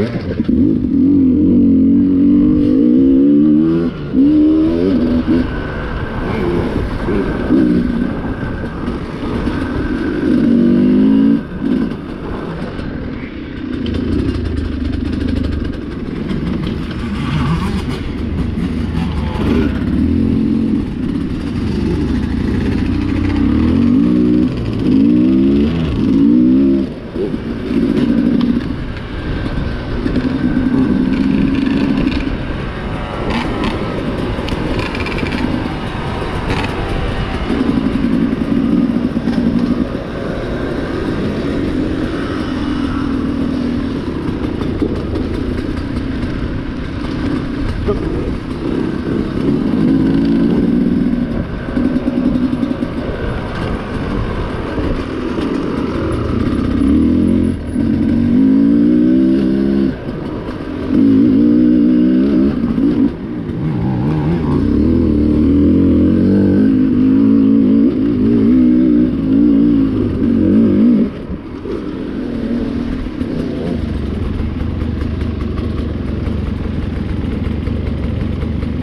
Yeah. Thank you.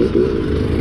Thank you.